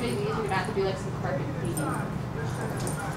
pretty easy. We're not to do like some carpet cleaning.